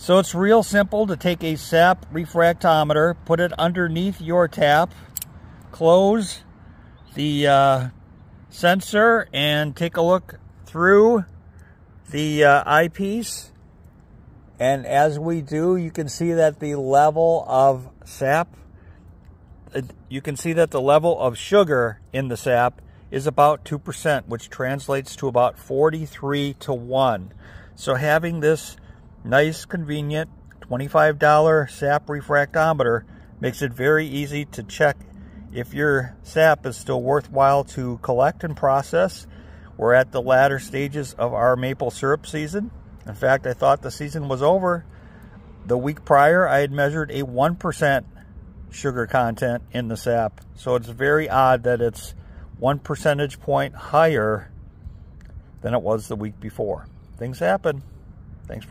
So it's real simple to take a sap refractometer, put it underneath your tap, close the uh, sensor and take a look through the uh, eyepiece. And as we do, you can see that the level of sap, uh, you can see that the level of sugar in the sap is about 2%, which translates to about 43 to 1. So having this nice, convenient $25 sap refractometer makes it very easy to check if your sap is still worthwhile to collect and process. We're at the latter stages of our maple syrup season. In fact, I thought the season was over. The week prior, I had measured a 1% sugar content in the sap. So it's very odd that it's one percentage point higher than it was the week before. Things happen. Thanks for